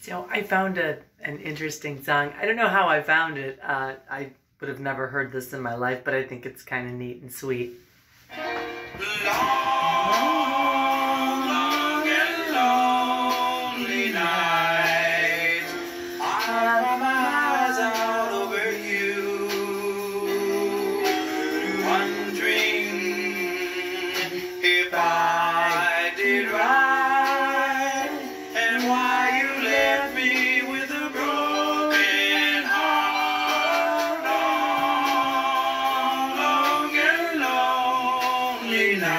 So I found a, an interesting song. I don't know how I found it. Uh, I would have never heard this in my life, but I think it's kind of neat and sweet. Long, long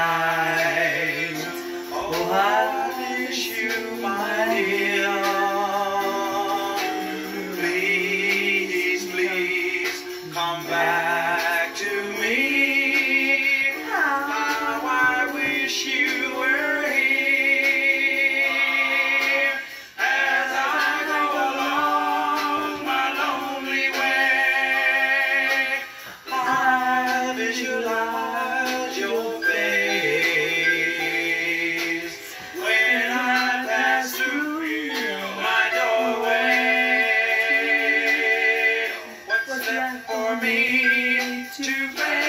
Bye. for me to play.